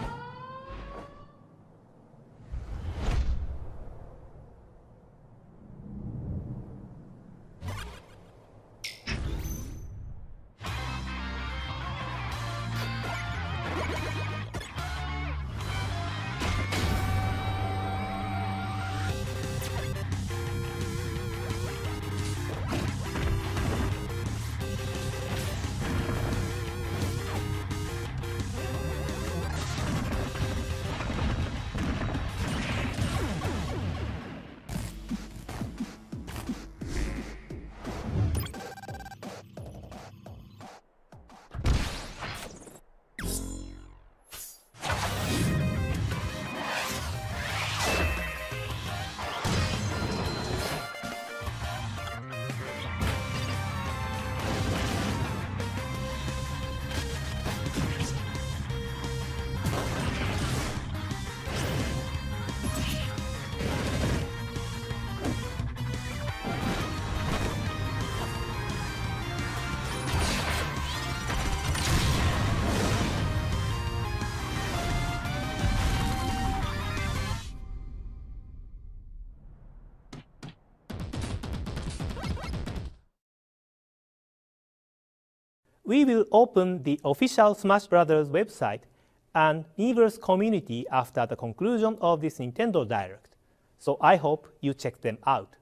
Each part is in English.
Bye. We will open the official Smash Bros. website and Miiverse community after the conclusion of this Nintendo Direct, so I hope you check them out.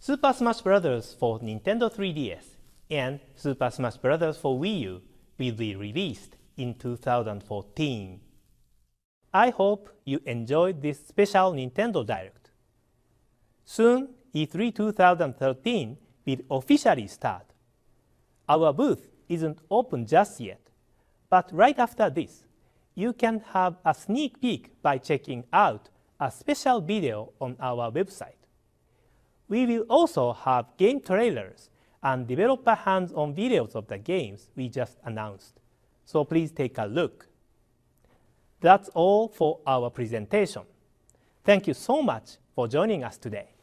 Super Smash Bros. for Nintendo 3DS and Super Smash Bros. for Wii U will be released in 2014. I hope you enjoyed this special Nintendo Direct. Soon, E3 2013 will officially start. Our booth isn't open just yet, but right after this, you can have a sneak peek by checking out a special video on our website. We will also have game trailers and developer hands-on videos of the games we just announced, so please take a look. That's all for our presentation. Thank you so much for joining us today.